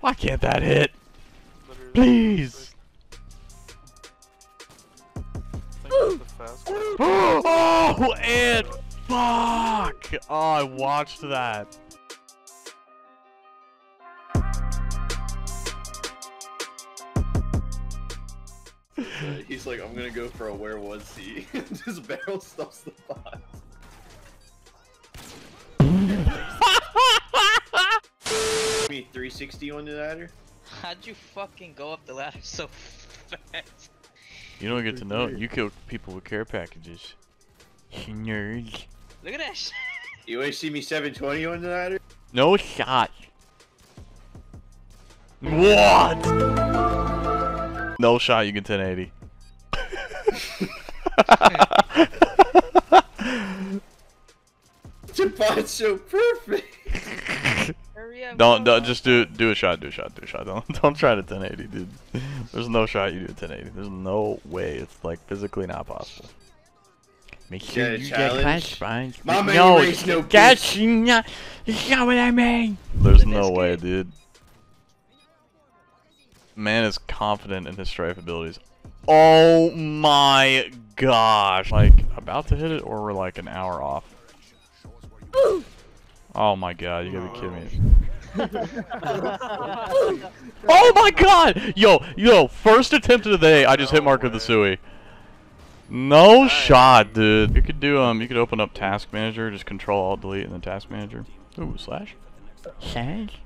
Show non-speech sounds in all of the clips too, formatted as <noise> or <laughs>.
Why can't that hit? Literally, Please. Oh, and fuck! Oh, I watched that. Uh, he's like, I'm gonna go for a where was he? <laughs> Just barrel stuffs the bot. Me 360 on the ladder? How'd you fucking go up the ladder so fast? You don't get to know. You kill people with care packages. Nerds. Look at that shit. You always see me 720 on the ladder? No shot. What? No shot. You get 1080. <laughs> The bot's so perfect! Hurry up. Don't, don't uh, just do do a shot, do a shot, do a shot. <laughs> Don't don't try to 1080, dude. There's no shot you do a 1080. There's no way. It's like physically not possible. Make sure you challenge. get classified. My man no, raised no that's bitch. not, that's not what I mean. There's But no way, good. dude. Man is confident in his strafe abilities. Oh my gosh! Like about to hit it, or we're like an hour off. Oh my god! You gotta be kidding me. Oh my god! Yo, yo, first attempt of the day, I just hit No Mark with the way. Sui. No shot, dude. You could do um you could open up task manager, just control alt delete and then task manager. Ooh, slash. Slash.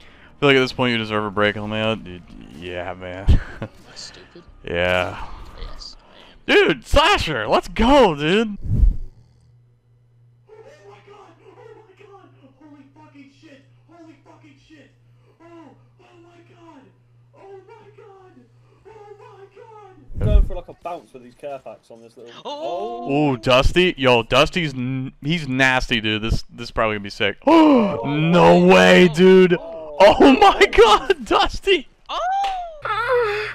I feel like at this point you deserve a break on that. Dude, yeah, man. <laughs> Stupid? yeah. Yes, I am. Dude, slasher, let's go, dude. Oh my god! Oh my god! Holy fucking shit! Holy fucking shit! Oh! Oh my god! Oh my god! Oh my god! going for like a bounce with these care packs on this little. Oh! oh. Ooh, Dusty. Yo, Dusty's n he's nasty, dude. This this is probably gonna be sick. <gasps> Oh, no way, dude. Oh, oh my god, <laughs> Dusty. Oh!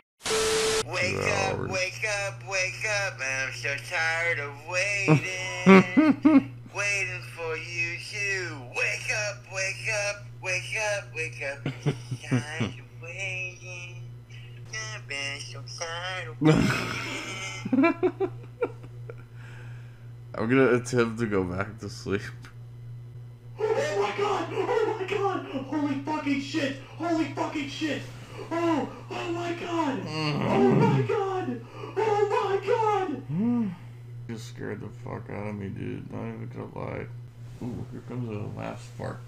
Wake up, wake up, wake up. I'm so tired of <laughs> waiting. waiting for you I'm gonna attempt to go back to sleep. Oh my god! Oh my god! Holy fucking shit! Holy fucking shit! Oh! Oh my god! Oh my god! Oh my god! Just scared the fuck out of me, dude. Not even gonna lie. Ooh, here comes the last spark.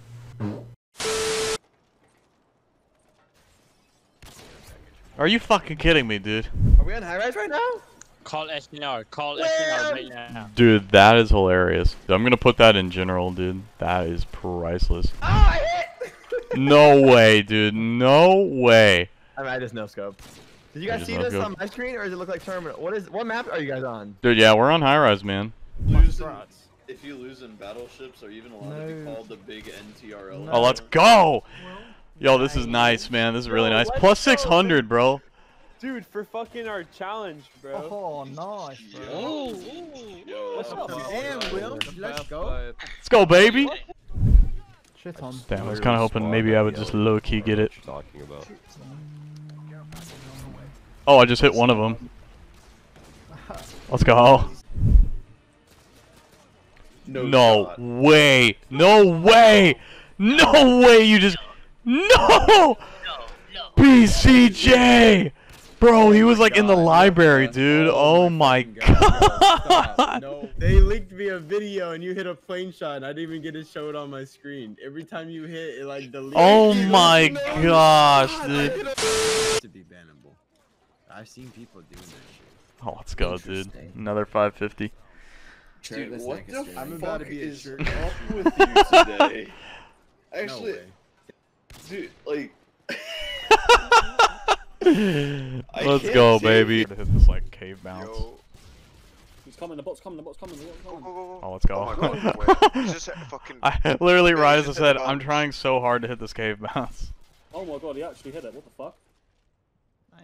Are you fucking kidding me, dude? Are we on high rise right now? Call SNR. Call SNR right now. Dude, that is hilarious. I'm gonna put that in general, dude. That is priceless. Oh, I hit! <laughs> No way, dude. No way. I mean, I just no scope. Did you guys just see no this scope. on my screen, or does it look like terminal? What is? What map are you guys on? Dude, yeah, we're on high rise, man. Lose in, if you lose in battleships, are you even allowed to be called the big NTRL? Oh, let's go. Yo, this is nice, man. This is really nice. let's Plus go, 600, bro. Dude, for fucking our challenge, bro. Oh, nice, Yo, yo, What's up, Damn, Will, let's go. Let's go, baby. Shit on. Damn, I was kind of hoping maybe I would just low key get it. Talking about. Oh, I just hit one of them. Let's go. No, No way. No way. No way. You just. No. No, no. PCJ. Bro, he was like in the God, no, library, no. dude. Oh, oh my god. No, they leaked me a video and you hit a plane shot and I didn't even get to show it on my screen. Every time you hit, it like deleted. Oh it. my No, gosh, God, dude. <laughs> To be bannable. I've seen people doing that shit. Oh, let's go, dude. Another 550. Dude, what the fuck I'm about to be a is jerk. up with you today? <laughs> No Actually, way. Dude, like, <laughs> Let's go, take baby. it. Hit this like cave bounce. Yo. He's coming, the bot's coming, the bot's coming, the bot's coming. go, go, go. Oh, let's go. Oh my god, wait. <laughs> Is fucking. I literally, Yeah, right as I said, I'm trying so hard to hit this cave bounce. Oh my god, he actually hit it, what the fuck?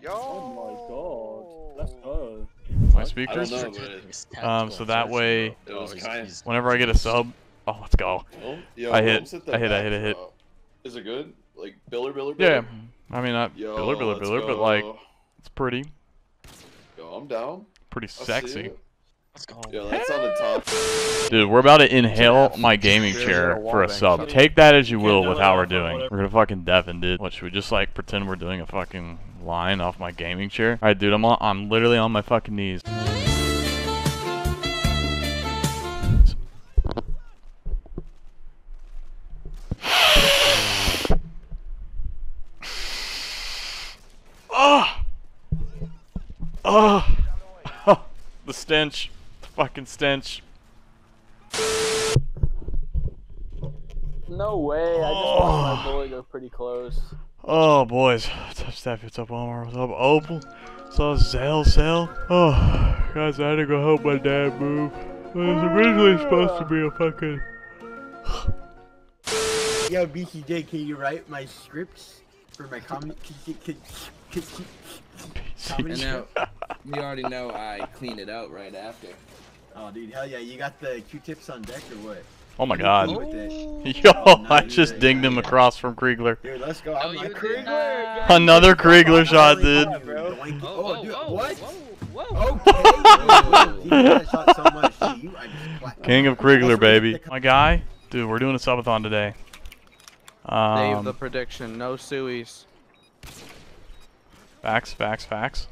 Yo! Oh my god, let's go. My speakers. know, but Um, so that way, it was kind of. whenever I get a sub, oh, let's go. Yo, I hit- I hit- I hit- I hit. Is it good? Like Biller Biller. Yeah, Biller? I mean not Yo, biller biller let's biller, but like it's pretty, Yo, I'm down. pretty I see sexy. Let's go. Yo, that's on the top. Dude, we're about to inhale my gaming chair for a sub. Take that as you will with how we're doing. We're gonna fucking deafen, dude. What should we just like pretend we're doing a fucking line off my gaming chair? Alright, dude, I'm on, I'm literally on my fucking knees. The stench. The fucking stench. No way. I just oh. watched my bullet go pretty close. Oh, boys. What's up, Steph? What's up, Omar? What's up, Opal? What's up, Zell, Zell? Oh, guys, I had to go help my dad move. It was originally supposed to be a fucking... Yo, BCJ, can you write my scripts for my comedy? And now, you already know I clean it out right after. Oh, dude, hell yeah! You got the Q-tips on deck or what? Oh my god. are you doing with this? <laughs> Yo, Oh, I just dinged him across from Kriegler. Dude, let's go. No, I'm you like, Kriegler, not. guys. Another Kriegler shot, dude. Bro. Oh, Oh, dude, what? Whoa, whoa. Okay. Dude, that shot so much you, I just. King of Kriegler, baby. My guy? Dude, we're doing a subathon today. Dave, the Um, prediction. No suies. Facts, facts, facts.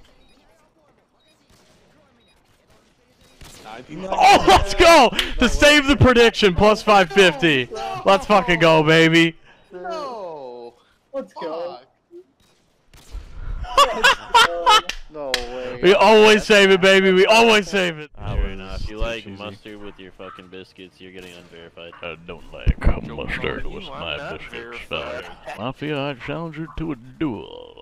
Oh, let's go! To save the prediction, plus 550. Let's fucking go, baby. No. Let's go. No way. We always save it, baby. We always save it. Fair enough. If you like cheesy. mustard with your fucking biscuits, you're getting unverified. I don't like mustard with my biscuits. verified. Mafia, I challenge you to a duel.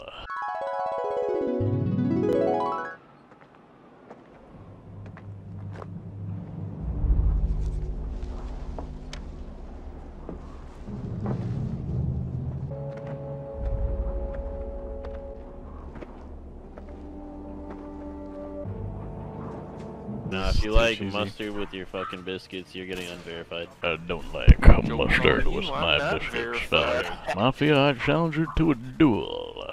Now, if you like cheesy. mustard with your fucking biscuits, you're getting unverified. I don't like mustard you with want my biscuits. verified. Mafia, I challenge you to a duel.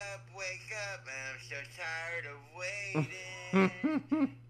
Up, wake up, <laughs>